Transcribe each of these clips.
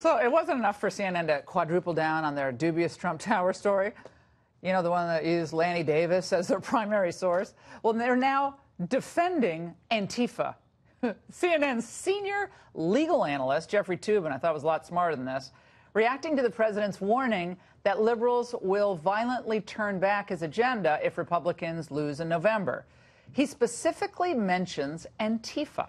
So it wasn't enough for CNN to quadruple down on their dubious Trump Tower story. You know, the one that used Lanny Davis as their primary source. Well, they're now defending Antifa. CNN's senior legal analyst, Jeffrey Toobin, I thought was a lot smarter than this, reacting to the president's warning that liberals will violently turn back his agenda if Republicans lose in November. He specifically mentions Antifa.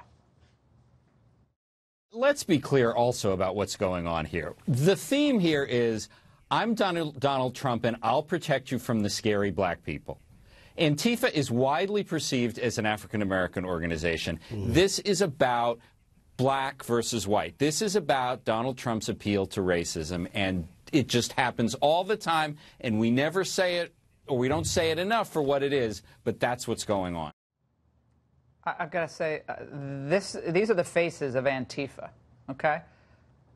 Let's be clear also about what's going on here. The theme here is I'm Donald, Donald Trump and I'll protect you from the scary black people. Antifa is widely perceived as an African American organization. Mm. This is about black versus white. This is about Donald Trump's appeal to racism, and it just happens all the time, and we never say it, or we don't say it enough for what it is, but that's what's going on. I've got to say, uh, this, these are the faces of Antifa, okay?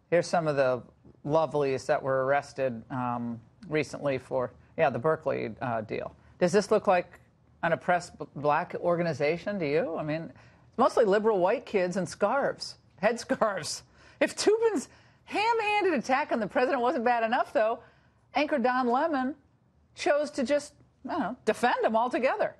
Here's some of the loveliest that were arrested um, recently for, yeah, the Berkeley uh, deal. Does this look like an oppressed black organization to you? I mean, it's mostly liberal white kids in scarves, headscarves. If Toobin's ham-handed attack on the president wasn't bad enough, though, anchor Don Lemon chose to just, I don't know, defend him altogether.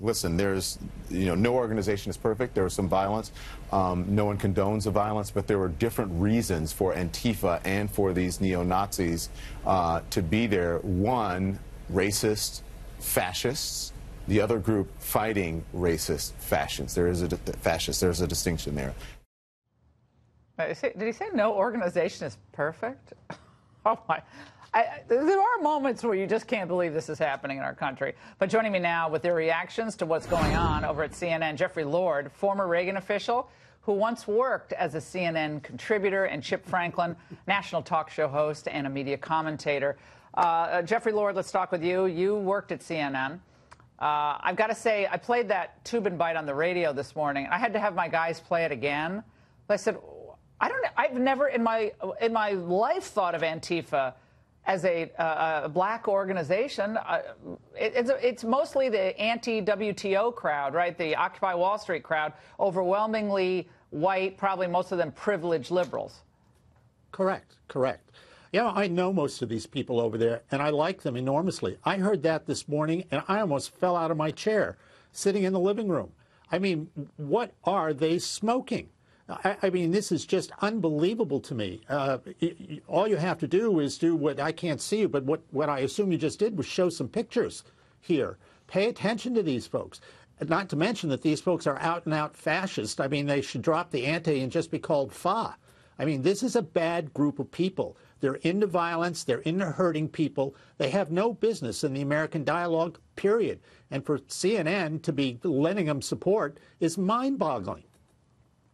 Listen, there's, you know, no organization is perfect. There was some violence. Um, no one condones the violence, but there were different reasons for Antifa and for these neo-Nazis uh, to be there. One, racist, fascists. The other group fighting racist fascists. There is a fascist. There's a distinction there. Did he say no organization is perfect? Oh my. I, there are moments where you just can't believe this is happening in our country. But joining me now with their reactions to what's going on over at CNN, Jeffrey Lord, former Reagan official who once worked as a CNN contributor, and Chip Franklin, national talk show host and a media commentator. Uh, uh Jeffrey Lord, let's talk with you. You worked at CNN. Uh, I've got to say, I played that Toobin bite on the radio this morning. I had to have my guys play it again. I said, I don't. I've never in my in my life thought of Antifa as a, uh, a black organization. Uh, it, it's, it's mostly the anti-WTO crowd, right? The Occupy Wall Street crowd, overwhelmingly white, probably most of them privileged liberals. Correct, correct. Yeah, I know most of these people over there, and I like them enormously. I heard that this morning, and I almost fell out of my chair sitting in the living room. I mean, what are they smoking? I, I, mean, this is just unbelievable to me. Uh, it, all you have to do is do what I can't see, you, but what, what I assume you just did was show some pictures here. Pay attention to these folks. Not to mention that these folks are out and out fascist. I mean, they should drop the anti and just be called FA. I mean, this is a bad group of people. They're into violence. They're into hurting people. They have no business in the American dialogue, period. And for CNN to be lending them support is mind boggling.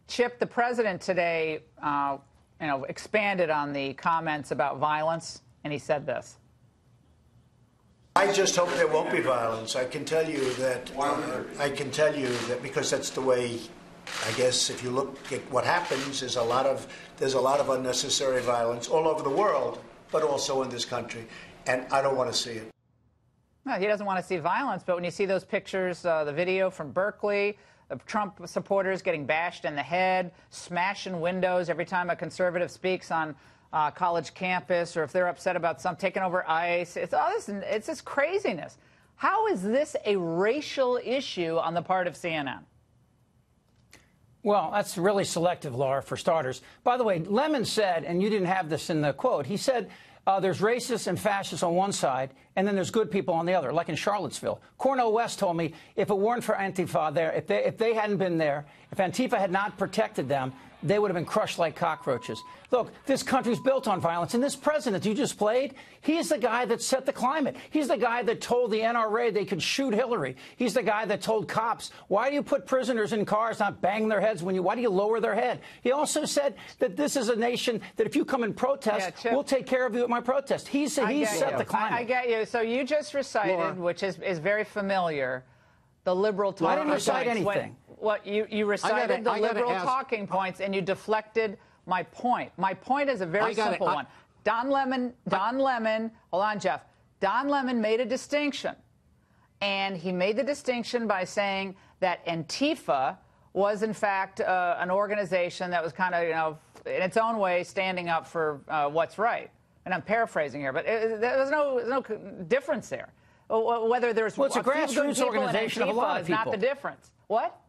Chip, the president today, uh, you know, expanded on the comments about violence, and he said this. I just hope there won't be violence. I can tell you that. Uh, I can tell you that because that's the way. I guess if you look at what happens, there's a lot of there's a lot of unnecessary violence all over the world, but also in this country, and I don't want to see it. No, he doesn't want to see violence, but when you see those pictures, uh, the video from Berkeley, of Trump supporters getting bashed in the head, smashing windows every time a conservative speaks on uh, college campus, or if they're upset about some taking over ICE. It's all this. It's this craziness. How is this a racial issue on the part of CNN? Well, that's really selective, Laura, for starters. By the way, Lemon said, and you didn't have this in the quote, he said uh, there's racists and fascists on one side, and then there's good people on the other, like in Charlottesville. Cornel West told me if it weren't for Antifa there, if they, if they hadn't been there, if Antifa had not protected them, they would have been crushed like cockroaches. Look, this country's built on violence. And this president you just played, he's the guy that set the climate. He's the guy that told the NRA they could shoot Hillary. He's the guy that told cops, why do you put prisoners in cars, not bang their heads when you, why do you lower their head? He also said that this is a nation that if you come and protest, yeah, we'll take care of you at my protest. He's, he's set you. the climate. I, I, get you. So you just recited, Laura. which is, is very familiar, the liberal talking I didn't recite anything. When, what you, you recited gotta, the liberal ask, talking points and you deflected my point. My point is a very gotta, simple I, one. Don Lemon, Don Lemon, hold on, Jeff. Don Lemon made a distinction. And he made the distinction by saying that Antifa was in fact uh, an organization that was kind of, you know, in its own way, standing up for uh, what's right. And I'm paraphrasing here, but it, there's no, there's no difference there. Uh, Whether there's Well, it's a good grassroots organization of a lot of people. is not the difference. What?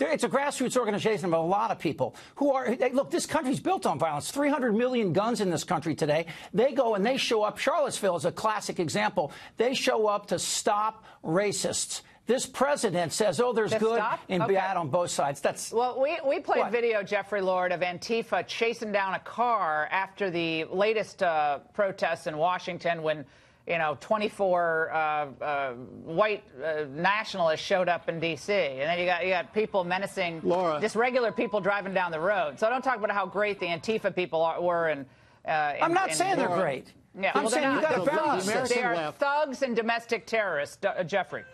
It's a grassroots organization of a lot of people who are. Hey, look, this country's built on violence. 300 million guns in this country today. They go and they show up. Charlottesville is a classic example. They show up to stop racists. This president says, "Oh, there's To good stop? and Okay. bad on both sides." That's Well, we, we played What? video, Jeffrey Lord, of Antifa chasing down a car after the latest uh, protests in Washington when, you know, 24 uh, uh, white uh, nationalists showed up in D.C. And then you got, you got people menacing Laura. just regular people driving down the road. So don't talk about how great the Antifa people are, were. And uh, I'm not in- saying they're Laura. great. Yeah, I'm well, they're saying you not. got to The- the balance American. They are left- thugs and domestic terrorists, uh, Jeffrey.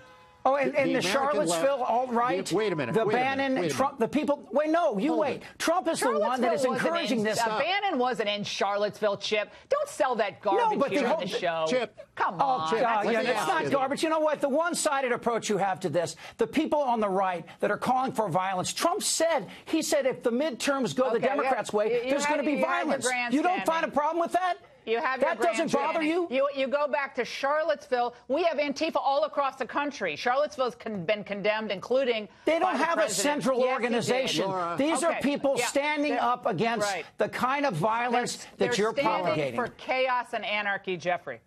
Oh, and, The- and the the, Charlottesville left- alt right. the- wait a minute, The wait a minute, Bannon, wait a Trump, the people. Wait, no, you Hold wait. it. Trump is the one that is encouraging in- this. Uh, Bannon wasn't in Charlottesville, Chip. Don't sell that garbage but the here on whole- the show. Chip, Come Oh, on. uh, yeah, let me that's not you. garbage. You know what? The one-sided approach you have to this, the people on the right that are calling for violence. Trump said, he said, if the midterms go the Democrats' yeah, way, you- you there's going to be you had your violence. You don't find a problem with that? You have that doesn't bother you? you? You go back to Charlottesville. We have Antifa all across the country. Charlottesville's con- been condemned, including They don't by the have a central Yes, organization. Laura. These are people yeah, standing they're- up against right. the kind of violence They're- that they're you're standing propagating. for chaos and anarchy, Jeffrey.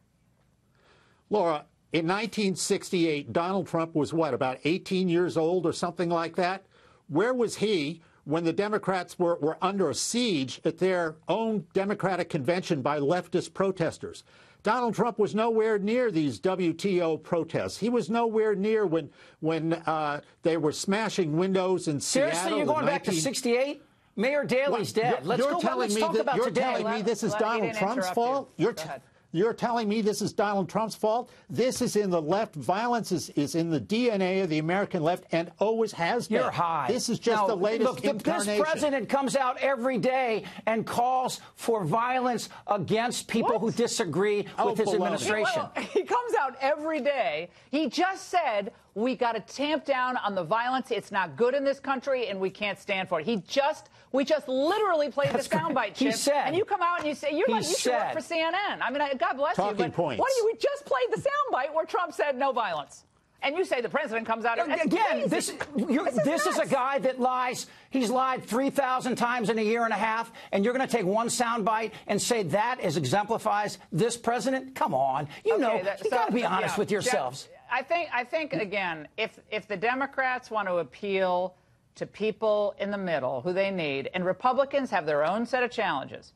Laura, in 1968, Donald Trump was what, about 18 years old or something like that? Where was he when the Democrats were, were under a siege at their own Democratic convention by leftist protesters? Donald Trump was nowhere near these WTO protests. He was nowhere near when when uh, they were smashing windows in Seriously, Seattle. you're in going back to 68? Mayor Daley's You're- dead. Let's you're go. telling let's me talk that, about you're today. telling me this is Donald Trump's fault. you. You're t-. you're telling me this is Donald Trump's fault. This is in the left. Violence is, is in the DNA of the American left and always has been. You're high. This is just No, the latest look, the- incarnation. This president comes out every day and calls for violence against people What? who disagree Oh, with his baloney. administration. Well, he comes out every day. He just said we got to tamp down on the violence. It's not good in this country, and we can't stand for it. He just, we just literally played That's the soundbite. He said- and you come out and you say you're like you should work for CNN. I mean, I- God bless you. Talking points. What do you? We just played the soundbite where Trump said no violence, and you say the president comes out. That's Again, this, you're, This is this is a guy that lies. He's lied 3,000 times in a year and a half, and you're going to take one soundbite and say that is exemplifies this president? Come on. You know, that- you so- got to be honest yeah, with yourselves. Jeff, I think I think again, if if the Democrats want to appeal to people in the middle who they need, and Republicans have their own set of challenges,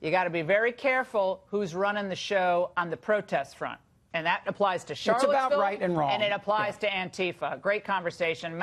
you got to be very careful who's running the show on the protest front. And that applies to Charlottesville. It's about right and wrong. And it applies to Antifa. Great conversation.